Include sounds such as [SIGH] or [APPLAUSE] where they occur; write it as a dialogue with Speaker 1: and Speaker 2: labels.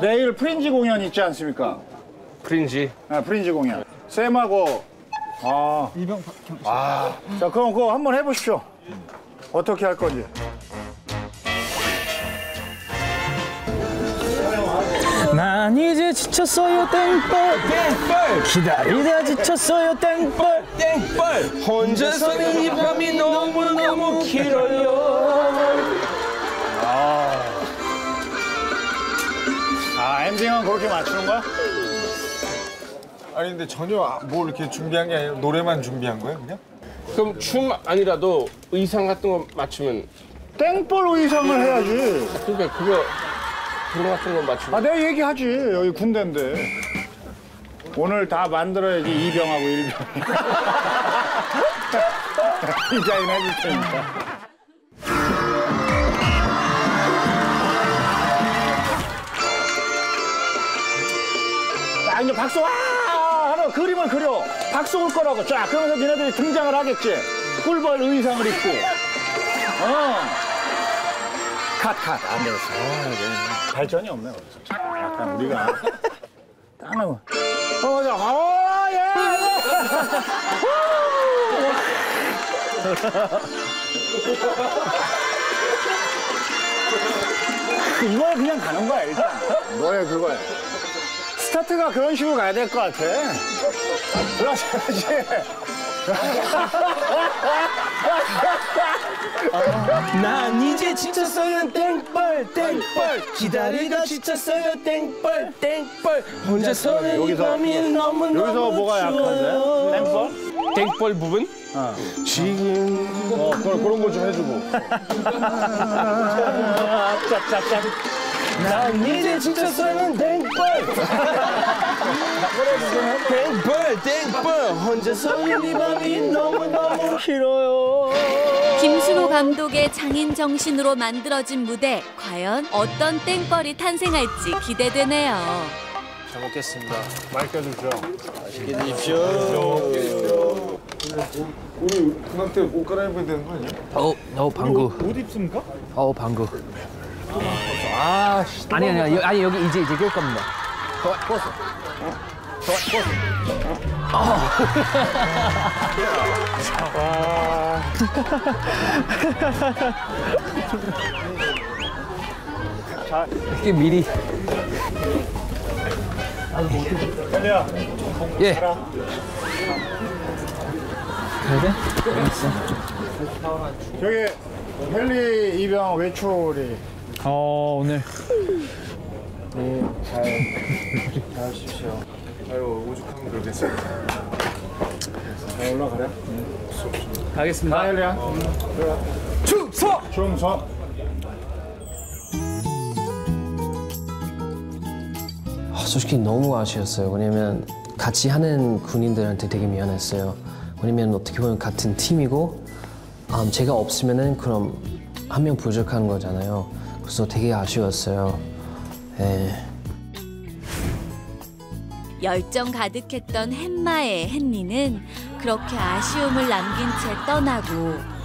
Speaker 1: 내일 프린지 공연 있지 않습니까?
Speaker 2: 프린지.
Speaker 1: 아, 프린지 공연. 쌤하고 아
Speaker 3: 이병 경
Speaker 1: 아, 자 그럼 그거 한번 해보십시오. 어떻게 할 건지.
Speaker 3: 난 이제 지쳤어요 땡벌 땡벌 기다리다 지쳤어요 땡벌
Speaker 2: 땡벌 혼자서는 이 밤이 너무너무 길어요.
Speaker 1: 아 엔딩은 그렇게 맞추는 거야?
Speaker 4: 아니 근데 전혀 아- 뭘 이렇게 준비한 게 아니라 노래만 준비한 거예요 그냥?
Speaker 2: 그럼 춤 아니라도 의상 같은 거 맞추면
Speaker 1: 땡벌 의상을 해야지.
Speaker 2: 그러니까 그거 그런 거 같은 거 맞추면
Speaker 1: 아 내가 얘기하지. 여기 군대인데. 오늘 다 만들어야지 이병하고 일병. [LAUGHS] 디자인 해줄 테니까. 자 이제 박수 와! 하나 그림을 그려. 박수 올 거라고. 쫙 그러면서 니네들이 등장을 하겠지. 꿀벌 의상을 입고. 어. 컷컷. 안 되겠어. 아, 이거 발전이 없네 그래서. 약간 우리가 딱 나면 어 맞아. [LAUGHS] 어예! 이거에 그냥 가는 거야 일단. 너의 그거야 스타트가 그런 식으로 가야 될 것 같아. 그렇지 그렇지. [LAUGHS]
Speaker 2: 난 이제 지쳤어요 땡벌 땡벌. 기다리다 지쳤어요 땡벌 땡벌. 혼자서는 이 밤이 너무
Speaker 1: 여기서 뭐가 약한데? 땡벌?
Speaker 2: 땡벌 부분? 지금
Speaker 1: 어 그런, 그런 거 좀 해주고 [LAUGHS]
Speaker 2: 난 이제 지쳤어요 땡벌. 땡벌 땡벌. 혼자서는 이 밤이 너무너무 길어요.
Speaker 5: 김수로 감독의 장인 정신으로 만들어진 무대 과연 어떤 땡벌이 탄생할지 기대되네요.
Speaker 2: 잘 먹겠습니다.
Speaker 1: 맑게 주죠.
Speaker 4: 우리 그때 옷 갈아입어야 되는 거 아니야?
Speaker 3: 어, 어 방구.
Speaker 1: 옷 입습니까?
Speaker 3: 어 방구 아니 아니 아니 아니 여기 이제 이제 낄 겁니다. 이게 미리.
Speaker 1: 헬리야
Speaker 3: 예. 그래 돼?
Speaker 1: 저기 헬리 이병 외출이
Speaker 3: 어 오늘
Speaker 4: 아유 오죽하면 그러겠습니다
Speaker 1: 잘 올라가래
Speaker 3: 가겠습니다
Speaker 1: 나 헬리야
Speaker 3: 충성
Speaker 1: 충성
Speaker 6: 아, 솔직히 너무 아쉬웠어요. 왜냐면 같이 하는 군인들한테 되게 미안했어요. 왜냐면 어떻게 보면 같은 팀이고 음, 제가 없으면은 그럼 한 명 부족한 거잖아요. 그래서 되게 아쉬웠어요. 예.
Speaker 5: 열정 가득했던 햄마의 헨리는 그렇게 아쉬움을 남긴 채 떠나고